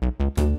Bye.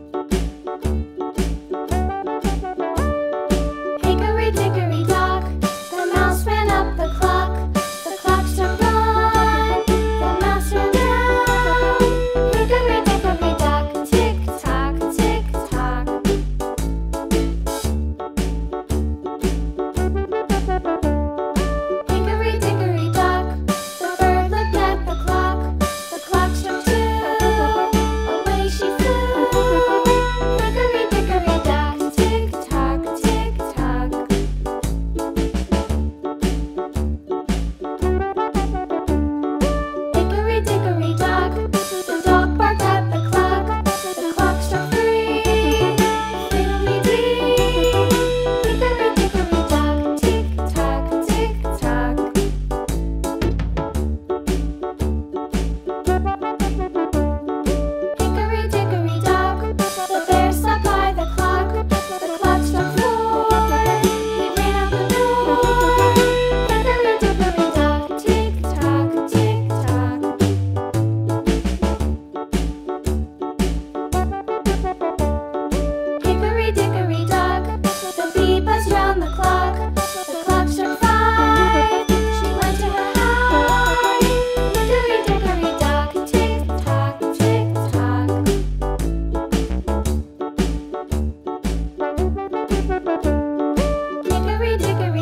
Hickory dickory.